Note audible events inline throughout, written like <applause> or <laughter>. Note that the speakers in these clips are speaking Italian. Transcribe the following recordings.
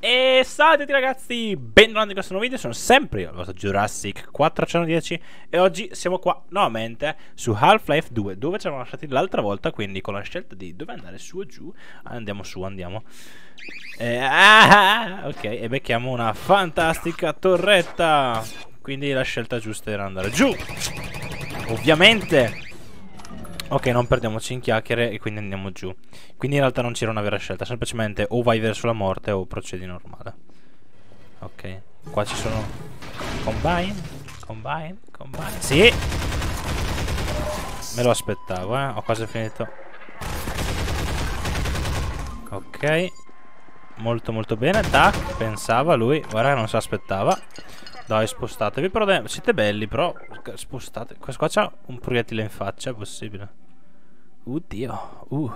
E salve a tutti ragazzi, bentornati in questo nuovo video, sono sempre io, il vostro Jurassic 410 e oggi siamo qua nuovamente su Half-Life 2 dove ci eravamo lasciati l'altra volta, quindi con la scelta di dove andare su o giù, andiamo su, andiamo. E, ah, ok, e becchiamo una fantastica torretta, quindi la scelta giusta era andare giù, ovviamente. Ok, non perdiamoci in chiacchiere e quindi andiamo giù. Quindi in realtà non c'era una vera scelta, semplicemente o vai verso la morte o procedi normale. Ok, qua ci sono... Combine, combine, combine. Sì! Me lo aspettavo, eh. Ho quasi finito. Ok. Molto molto bene. Tac, pensava lui. Guarda non si aspettava. Dai, spostatevi. Però siete belli, però spostate. Questo qua c'ha un proiettile in faccia, è possibile. Oddio. Uh.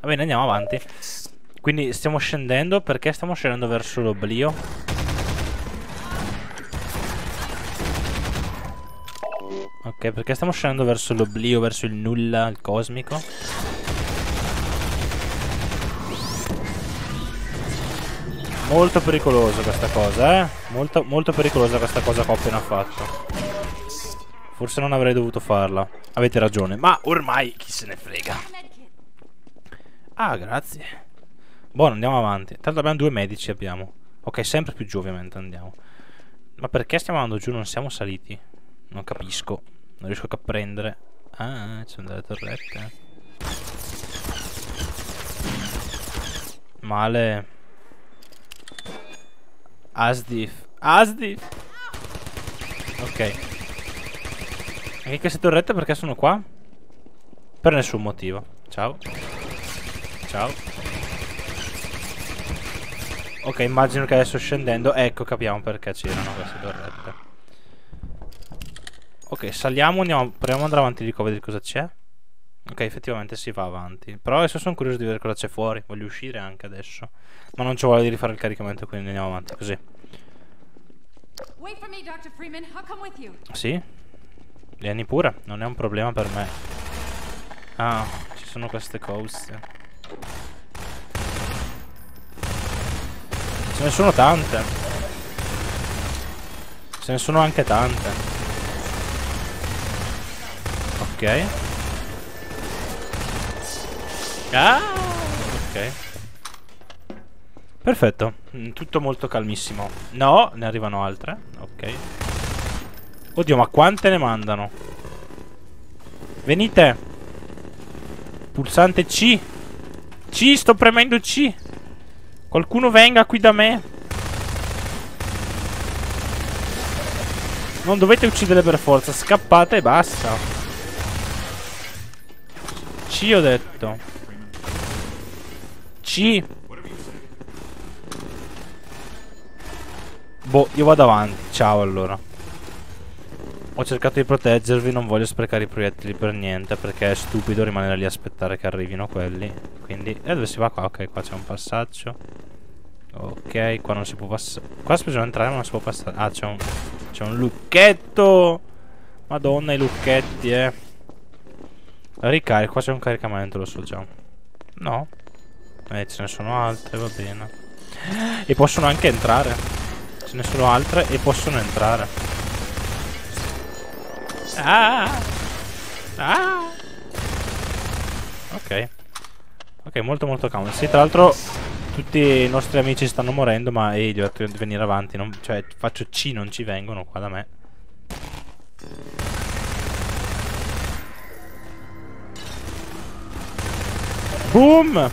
Va bene, andiamo avanti. Quindi stiamo scendendo. Perché stiamo scendendo verso l'oblio? Ok, perché stiamo scendendo verso l'oblio, verso il nulla, il cosmico? Molto pericoloso questa cosa, eh? Molto, molto pericolosa questa cosa che ho appena fatto. Forse non avrei dovuto farla. Avete ragione, ma ormai chi se ne frega. Ah, grazie. Buono, andiamo avanti. Tanto abbiamo due medici, abbiamo. Ok, sempre più giù ovviamente andiamo. Ma perché stiamo andando giù? Non siamo saliti. Non capisco. Non riesco a prendere. Ah, ci sono delle torrette. Male. Asdif. Asdif. Ok. E queste torrette perché sono qua? Per nessun motivo. Ciao. Ciao. Ok, immagino che adesso scendendo, ecco, capiamo perché c'erano queste torrette. Ok, saliamo, andiamo, proviamo ad andare avanti di qua, vedere cosa c'è. Ok, effettivamente si va avanti. Però adesso sono curioso di vedere cosa c'è fuori. Voglio uscire anche adesso. Ma non ci vuole di rifare il caricamento, quindi andiamo avanti così. Sì? Vieni pure, non è un problema per me. Ah, ci sono queste cose. Ce ne sono tante. Ce ne sono anche tante. Ok. Ah, ok. Perfetto, mm, tutto molto calmissimo. No, ne arrivano altre. Ok. Oddio, ma quante ne mandano? Venite. Pulsante C. C, sto premendo C. Qualcuno venga qui da me. Non dovete uccidere per forza, scappate e basta. C ho detto. C. Boh, io vado avanti. Ciao allora. Ho cercato di proteggervi, non voglio sprecare i proiettili per niente perché è stupido rimanere lì a aspettare che arrivino quelli. Quindi, e dove si va qua? Ok, qua c'è un passaggio. Ok, qua non si può passare. Qua si può entrare ma non si può passare. Ah, c'è un... C'è un lucchetto! Madonna, i lucchetti, eh. Ricarico, qua c'è un caricamento, lo so già. No. Eh, ce ne sono altre, va bene. E possono anche entrare. Ce ne sono altre e possono entrare. Ah! Ah! Ok. Ok, molto molto calmo. Sì, tra l'altro tutti i nostri amici stanno morendo, ma ehi, gli ho detto di venire avanti. Non, cioè, faccio C, non ci vengono qua da me. Boom!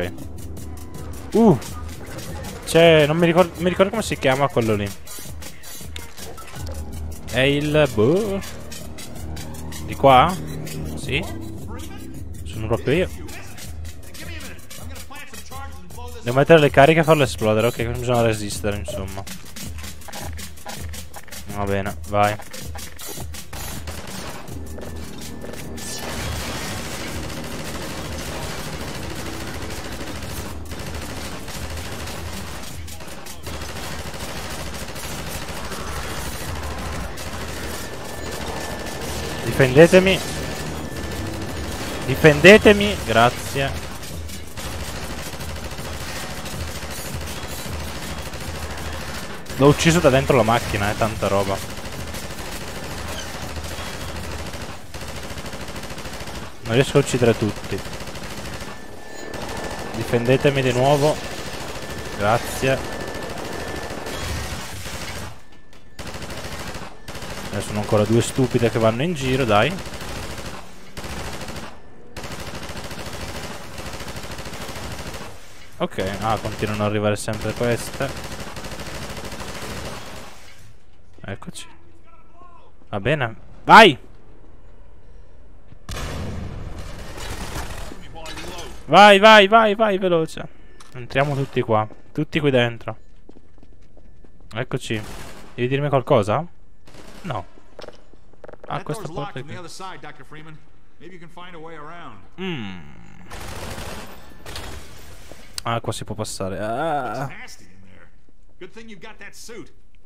Ok. Uh! C'è... Non mi ricordo, mi ricordo come si chiama quello lì. È il... Boh. Di qua? Sì? Sono proprio io. Devo mettere le cariche e farle esplodere. Ok, bisogna resistere, insomma. Va bene, vai. Difendetemi. Difendetemi, grazie. L'ho ucciso da dentro la macchina, è eh, tanta roba. Non riesco a uccidere tutti. Difendetemi di nuovo. Grazie. Sono ancora due stupide che vanno in giro, dai. Ok, ah, continuano ad arrivare sempre queste. Eccoci. Va bene. Vai! Vai, vai, vai, vai, veloce. Entriamo tutti qua. Tutti qui dentro. Eccoci. Devi dirmi qualcosa? No. Ah, questa porta qui. Mm. Ah, qua si può passare. Ah.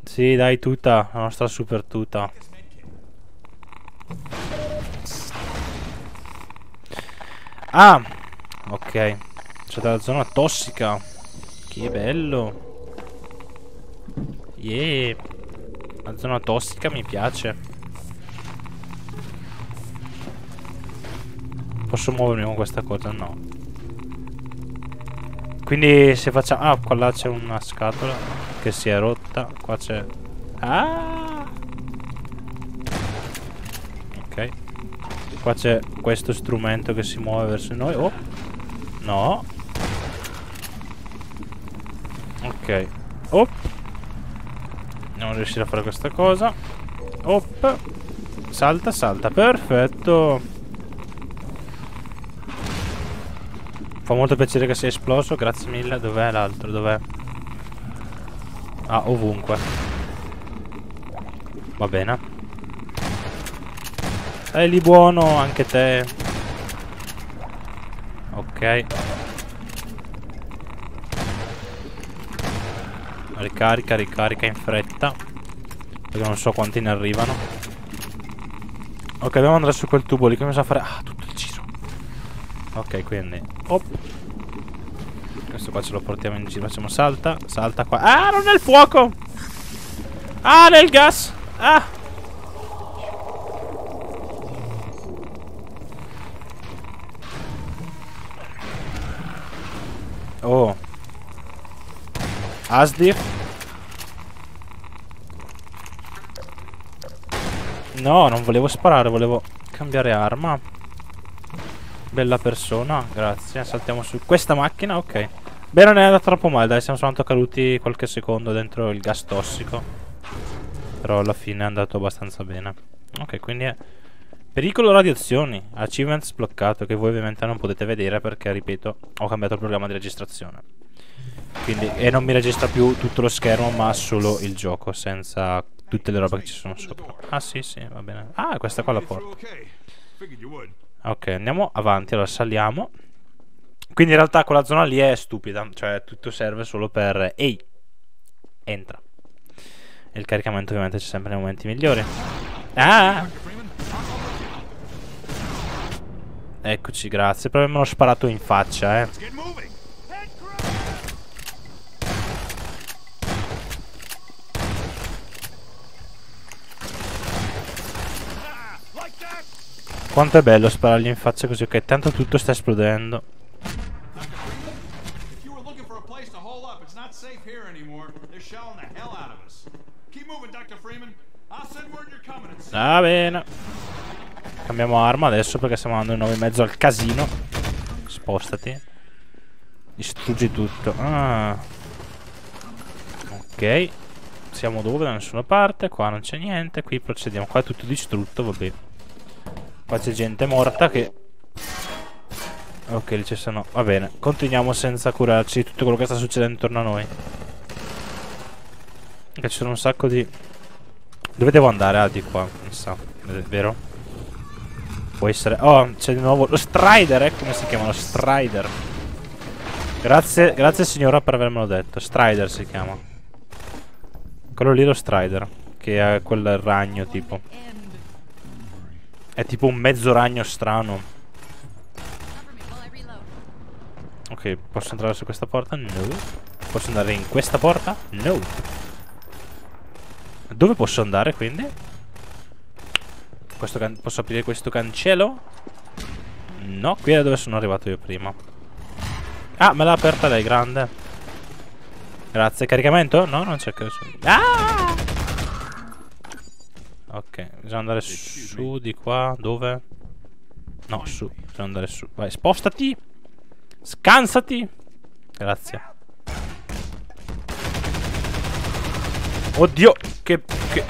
Sì, dai, tuta, la nostra super tuta. Ah, ok. C'è della zona tossica. Che bello. Yeah. La zona tossica mi piace. Posso muovermi con questa cosa? No. Quindi se facciamo... Ah, qua là c'è una scatola che si è rotta. Qua c'è... Ah! Ok. Qua c'è questo strumento che si muove verso noi. Oh! No! Ok. Oh! Non riuscire a fare questa cosa. Op! Salta, salta. Perfetto! Fa molto piacere che sia esploso, grazie mille. Dov'è l'altro? Dov'è? Ah, ovunque. Va bene. Sei lì buono, anche te. Ok. Ricarica, ricarica in fretta. Perché non so quanti ne arrivano. Ok, dobbiamo andare su quel tubo lì. Come sa fare? Ah. Ok, quindi. Op. Questo qua ce lo portiamo in giro. Facciamo salta. Salta qua. Ah, non nel fuoco! Ah, nel gas! Ah! Oh. Asdir. No, non volevo sparare, volevo cambiare arma. Bella persona, grazie. Saltiamo su questa macchina, ok. Beh, non è andato troppo male, dai, siamo soltanto caduti qualche secondo dentro il gas tossico. Però alla fine è andato abbastanza bene. Ok, quindi è... Pericolo radiazioni, achievement sbloccato, che voi ovviamente non potete vedere perché, ripeto, ho cambiato il programma di registrazione. Quindi, e non mi registra più tutto lo schermo, ma solo il gioco, senza tutte le robe che ci sono sopra. Ah, sì, sì, va bene. Ah, questa qua la porta. Ok, andiamo avanti, allora saliamo. Quindi in realtà quella zona lì è stupida, cioè tutto serve solo per... Ehi! Entra. E il caricamento ovviamente c'è sempre nei momenti migliori. Ah! Eccoci, grazie per avermelo sparato in faccia, eh. Quanto è bello sparargli in faccia così, ok, tanto tutto sta esplodendo. Va bene. Cambiamo arma adesso perché stiamo andando di nuovo in mezzo al casino. Spostati. Distruggi tutto. Ah. Ok. Siamo dove? Da nessuna parte. Qua non c'è niente. Qui procediamo. Qua è tutto distrutto, vabbè. Qua c'è gente morta che... Ok, lì ci sono... Va bene. Continuiamo senza curarci di tutto quello che sta succedendo intorno a noi. Che ci sono un sacco di... Dove devo andare? Ah, di qua, mi sa. Vero? Può essere... Oh, c'è di nuovo lo Strider, eh? Come si chiama? Lo Strider. Grazie, grazie signora per avermelo detto. Strider si chiama. Quello lì è lo Strider. Che è quel ragno tipo. È tipo un mezzo ragno strano. Ok, posso entrare su questa porta? No. Posso andare in questa porta? No. Dove posso andare quindi? posso aprire questo cancello? No, qui è dove sono arrivato io prima. Ah, me l'ha aperta lei, grande. Grazie, caricamento? No, non c'è che... Ah! Ok, bisogna andare su di qua. Dove? No, su. Bisogna andare su. Vai, spostati. Scansati. Grazie. Oddio, che, che...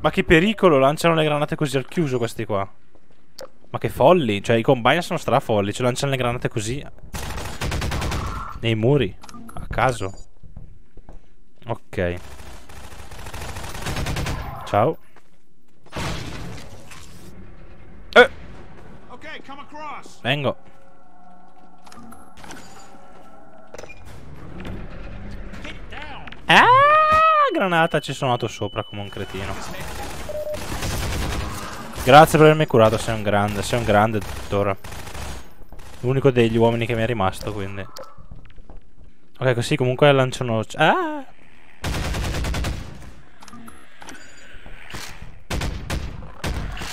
Ma che pericolo, lanciano le granate così al chiuso questi qua. Ma che folli, cioè i combine sono strafolli, cioè lanciano le granate così. Nei muri, a caso. Ok. Ciao. Eh. Vengo. Ah, granata, ci sono andato sopra come un cretino. Grazie per avermi curato, sei un grande, sei un grande dottore. L'unico degli uomini che mi è rimasto, quindi. Ok, così comunque lanciano... Ah!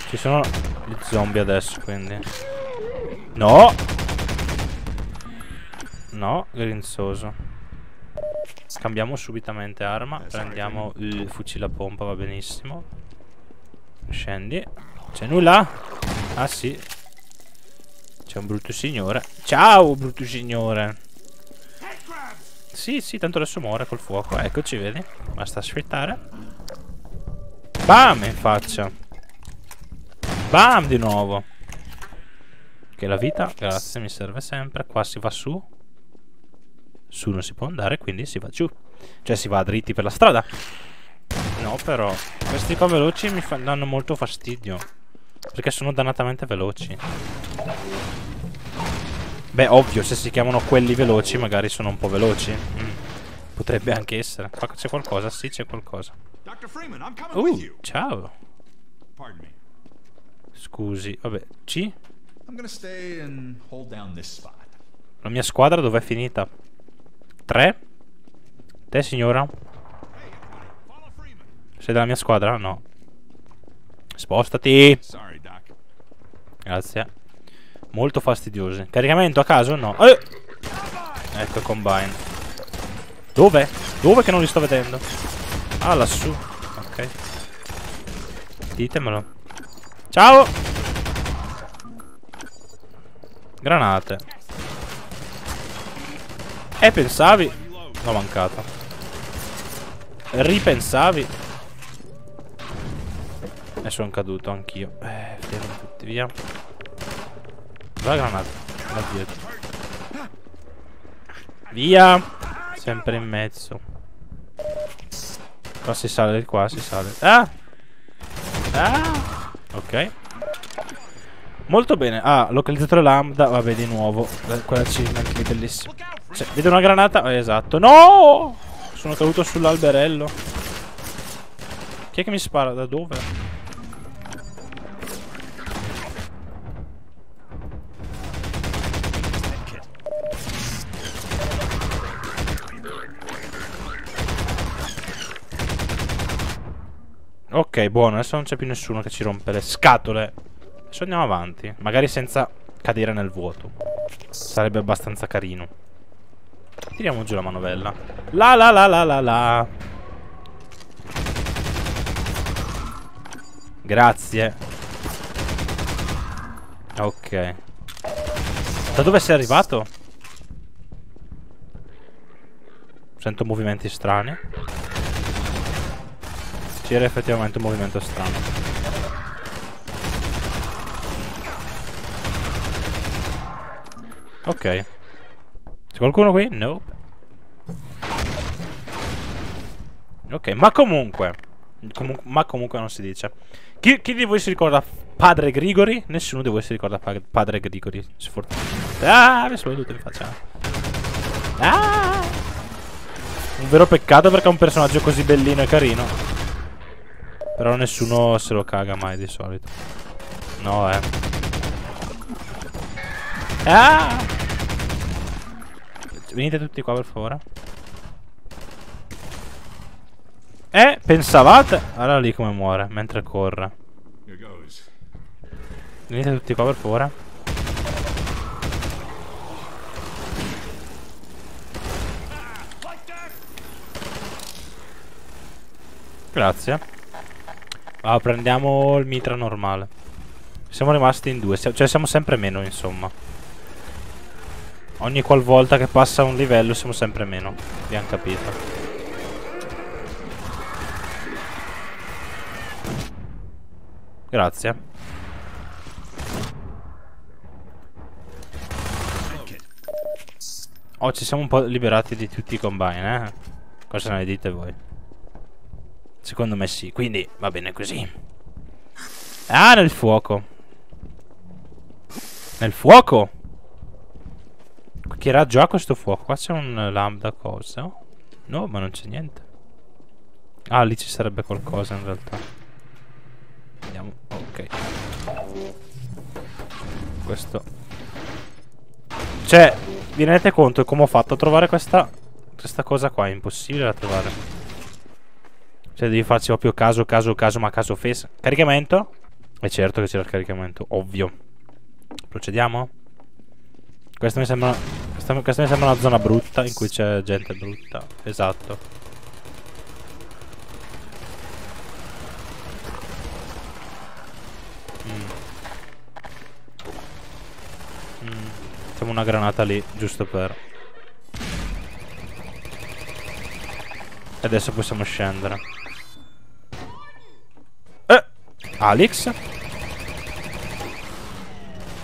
Ci sono gli zombie adesso, quindi. No! No, grinzoso. Scambiamo subitamente arma. Prendiamo il fucile a pompa, va benissimo. Scendi. C'è nulla? Ah sì. C'è un brutto signore. Ciao, brutto signore. Sì, sì, tanto adesso muore col fuoco. Eccoci, vedi? Basta aspettare. Bam, in faccia. Bam di nuovo. Che la vita, grazie, mi serve sempre. Qua si va su. Su non si può andare, quindi si va giù. Cioè si va dritti per la strada. No però Questi qua veloci mi danno molto fastidio. Perché sono dannatamente veloci. Beh ovvio se si chiamano quelli veloci Magari sono un po' veloci. Mm. Potrebbe anche essere. Qua c'è qualcosa, sì c'è qualcosa. Uh, ciao Scusi, vabbè, C? La mia squadra dov'è finita? Tre? Te signora? Sei della mia squadra? No. Spostati! Grazie. Molto fastidiosi. Caricamento a caso? No. Eh! Ecco combine. Dove? Dove che non li sto vedendo? Ah, lassù. Ok. Ditemelo. Ciao! Granate. E pensavi? L'ho mancato. Ripensavi? E sono caduto anch'io. Eh, fermi tutti via. La granata. La dietro. Via! Sempre in mezzo. Qua si sale, qua si sale. Ah! Ah! Ok. Molto bene. Ah, localizzatore lambda. Vabbè, di nuovo. Quella achievement lì, bellissima. Cioè, vedo una granata. Oh, esatto. No! Sono caduto sull'alberello. Chi è che mi spara? Da dove? Ok, buono, adesso non c'è più nessuno che ci rompe le scatole. Adesso andiamo avanti. Magari senza cadere nel vuoto. Sarebbe abbastanza carino. Tiriamo giù la manovella. La la la la la la. Grazie. Ok. Da dove sei arrivato? Sento movimenti strani. C'era effettivamente un movimento strano. Ok. C'è qualcuno qui? No. Ok, ma comunque, comu ma comunque non si dice. Chi, chi, di voi si ricorda Padre Grigori? Nessuno di voi si ricorda pa Padre Grigori. Sfortunatamente. Ah, mi sono venuto in faccia. Ah! Un vero peccato perché è un personaggio così bellino e carino. Però nessuno se lo caga mai di solito. No, eh. Ah! Venite tutti qua per favore. Eh, pensavate? Allora lì come muore, mentre corre. Venite tutti qua per favore. Grazie. Ah, prendiamo il mitra normale. Siamo rimasti in due, cioè siamo sempre meno insomma. Ogni qualvolta che passa un livello siamo sempre meno. Abbiamo capito. Grazie. Oh, ci siamo un po' liberati di tutti i combine, eh? Cosa ne dite voi? Secondo me sì, quindi va bene così. Ah, nel fuoco. Nel fuoco? Che raggio ha questo fuoco? Qua c'è un lambda cosa? No, ma non c'è niente. Ah, lì ci sarebbe qualcosa in realtà. Andiamo. Ok. Questo. Cioè, vi rendete conto come ho fatto a trovare questa... Questa cosa qua, è impossibile da trovare. Cioè, devi farci proprio caso, caso, caso, ma caso face. Caricamento? È certo che c'era il caricamento, ovvio. Procediamo? Questa mi sembra... Questa, questa mi sembra una zona brutta, in cui c'è gente brutta. Esatto. Mettiamo una granata lì, giusto per... E adesso possiamo scendere. Eh! Alex?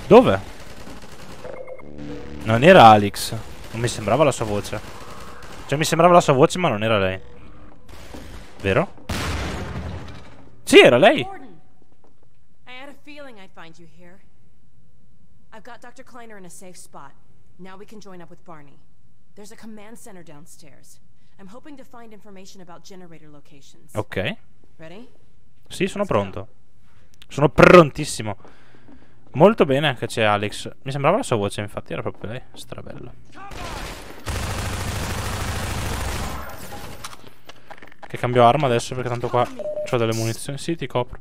Dove? Non era Alex. Non mi sembrava la sua voce. Cioè mi sembrava la sua voce ma non era lei. Vero? Sì, era lei. I've got Dr. Kleiner in a safe spot. Now we can join up with Barney. There's a command center downstairs. I'm hoping to find information about generator locations. Ok. Ready? Sì, sono pronto. Sono prontissimo. Molto bene che c'è Alex. Mi sembrava la sua voce, infatti era proprio lei. Strabello. Che cambio arma adesso perché tanto qua ho delle munizioni. Sì, ti copro.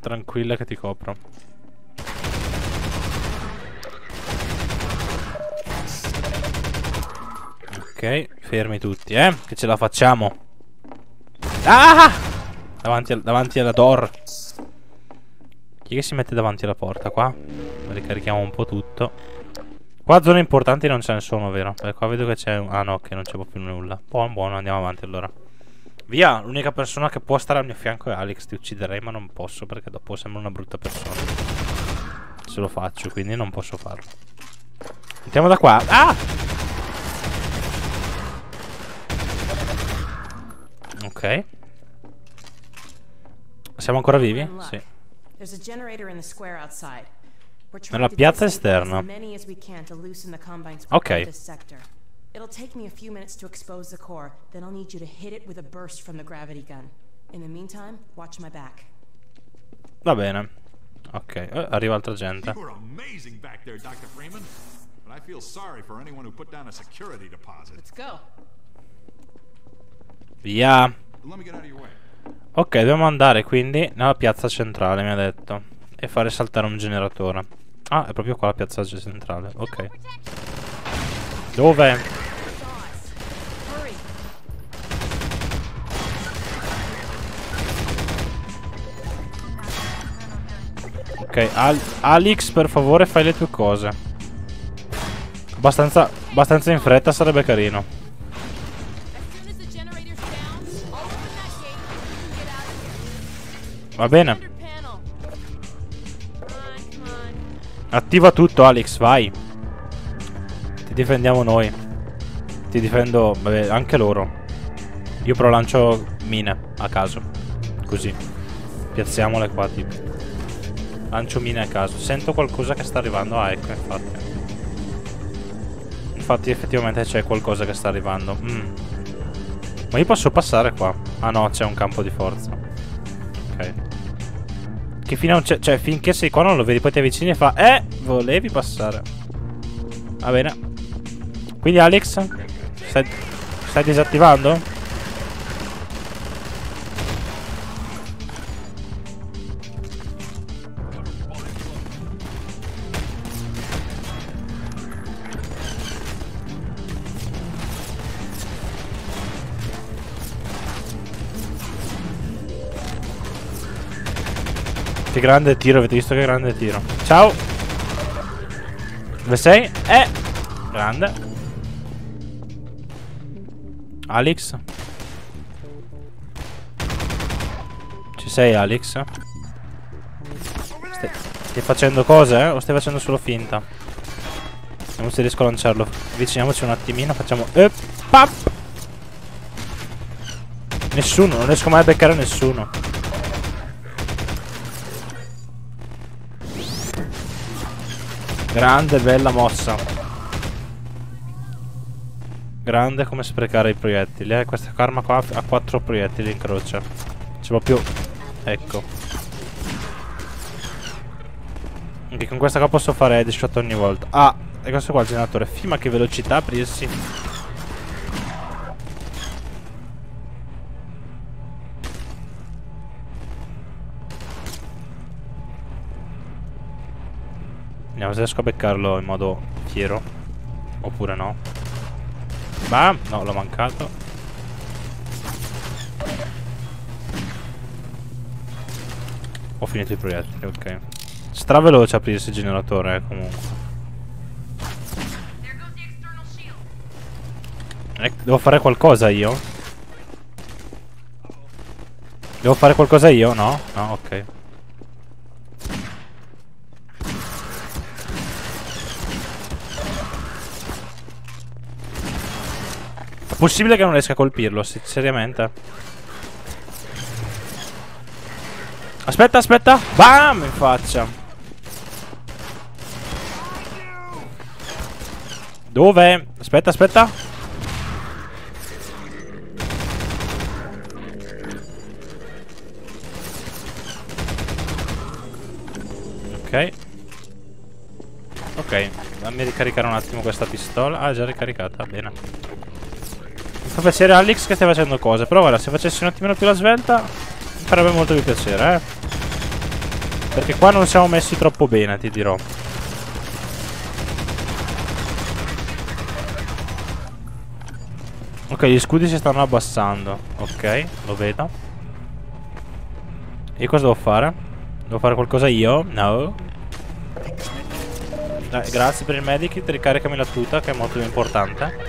Tranquilla che ti copro. Ok, fermi tutti, eh. Che ce la facciamo. Ah! Davanti, davanti alla door. Chi che si mette davanti alla porta qua? Ricarichiamo un po' tutto. Qua zone importanti non ce ne sono, vero? Perché qua vedo che c'è... Ah no, che non c'è più nulla. Buono, buono, andiamo avanti allora. Via, l'unica persona che può stare al mio fianco è Alex. Ti ucciderei, ma non posso perché dopo sembra una brutta persona. Se lo faccio, quindi non posso farlo. Andiamo da qua. Ah! Ok. Siamo ancora vivi? Sì. Nella piazza esterna. Ok. It'll take me a few minutes to expose the core, then I'll need you to hit it with a burst from the gravity gun. In the meantime, watch my back. Va bene. Ok, eh, arriva altra gente. You were amazing back there, Dr. Freeman. But I feel sorry for anyone who put down a security deposit. Let's go. Via. Ok, dobbiamo andare quindi nella piazza centrale, mi ha detto. E fare saltare un generatore. Ah, è proprio qua la piazza centrale. Ok. Dove? Ok, Al Alex, per favore, fai le tue cose. Abbastanza, abbastanza in fretta sarebbe carino. Va bene. Attiva tutto, Alex, vai. Ti difendiamo noi. Ti difendo, vabbè, anche loro. Io però lancio mine a caso. Così. Piazziamole qua, tipo. Lancio mine a caso. Sento qualcosa che sta arrivando. Ah, ecco, infatti. Infatti, effettivamente c'è qualcosa che sta arrivando. Mm. Ma io posso passare qua. Ah no, c'è un campo di forza. Che fino a un Cioè, finché sei qua non lo vedi, poi ti avvicini e fa... Eh, volevi passare. Va bene. Quindi Alex, stai, stai disattivando? Che grande tiro, avete visto che grande tiro. Ciao. Dove sei? Eh. Grande. Alex. Ci sei Alex? Stai, stai facendo cose eh? O stai facendo solo finta? Vediamo se riesco a lanciarlo. Avviciniamoci un attimino, facciamo... Eh! Nessuno, non riesco mai a beccare nessuno. Grande, bella mossa. Grande come sprecare i proiettili. Eh, questa karma qua ha quattro proiettili in croce. C'è proprio... Ecco. Anche con questa qua posso fare headshot ogni volta. Ah, e questo qua è il generatore. Fima che velocità aprirsi. Vediamo se riesco a beccarlo in modo fiero. Oppure no. Bam! No, l'ho mancato. Ho finito i proiettili, ok. Straveloce aprirsi il generatore, eh, comunque. Eh, devo fare qualcosa io? Devo fare qualcosa io? No? No, ok. Possibile che non riesca a colpirlo, seriamente. Aspetta, aspetta. Bam! In faccia. Dove? Aspetta, aspetta. Ok. Ok, fammi ricaricare un attimo questa pistola. Ah, già ricaricata, bene fa piacere Alex che stai facendo cose. Però guarda se facessi un attimino più la svelta farebbe molto più piacere eh. Perché qua non siamo messi troppo bene ti dirò. Ok gli scudi si stanno abbassando. Ok lo vedo. E cosa devo fare? Devo fare qualcosa io? No. Dai, Grazie per il medikit Ricaricami la tuta che è molto importante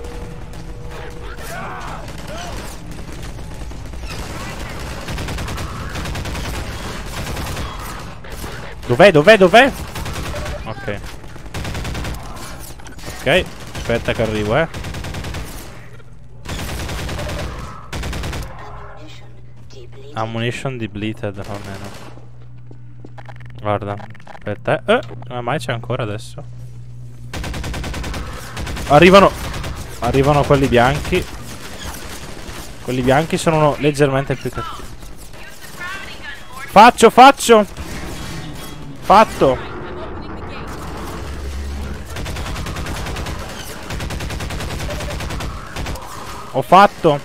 Dov'è? Dov'è? Dov'è? Ok. Ok. Aspetta che arrivo, eh. Ammunition depleted almeno. Guarda. Aspetta, eh. eh come mai c'è ancora adesso? Arrivano. Arrivano quelli bianchi. Quelli bianchi sono leggermente più cattivi. Faccio, faccio! Fatto! Ho fatto!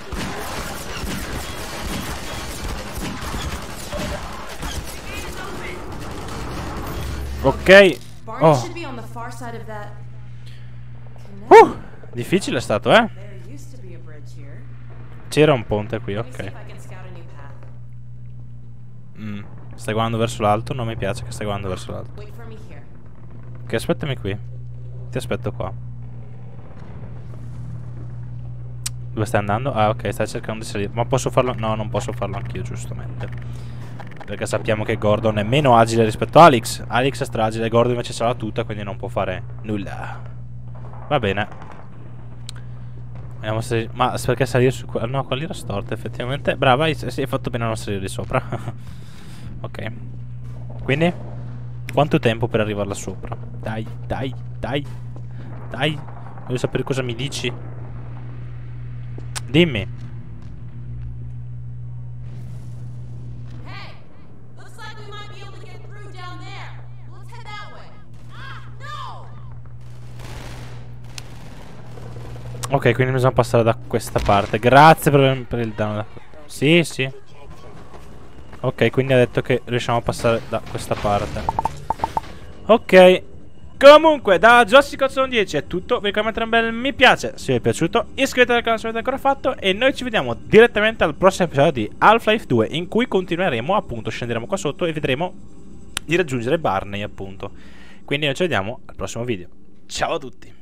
Ok. Oh. Uh, difficile è stato, eh? C'era un ponte qui, ok. Mm. Stai guardando verso l'alto? Non mi piace che stai guardando verso l'alto. Ok, aspettami qui. Ti aspetto qua. Dove stai andando? Ah, ok, stai cercando di salire. Ma posso farlo? No, non posso farlo anch'io, giustamente. Perché sappiamo che Gordon è meno agile rispetto a Alex. Alex è stragile, Gordon invece ce l'ha tutta, quindi non può fare nulla. Va bene. Vediamo se... Ma perché salire su... No, quelli era storta, effettivamente. Brava, hai, hai fatto bene a non salire di sopra. <laughs> Ok. Quindi? Quanto tempo per arrivare là sopra? Dai, dai, dai. Dai. Voglio sapere cosa mi dici. Dimmi. Ok, quindi bisogna passare da questa parte. Grazie per, per il danno. Sì, sì. Ok, quindi ha detto che riusciamo a passare da questa parte. Ok. Comunque, da Jossicozone 10 è tutto. Vi mettere un bel mi piace se vi è piaciuto. Iscrivetevi al canale se avete ancora fatto. E noi ci vediamo direttamente al prossimo episodio di Half-Life 2. In cui continueremo, appunto, scenderemo qua sotto e vedremo di raggiungere Barney, appunto. Quindi noi ci vediamo al prossimo video. Ciao a tutti.